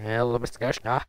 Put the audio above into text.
Hello, Mr. Gershner.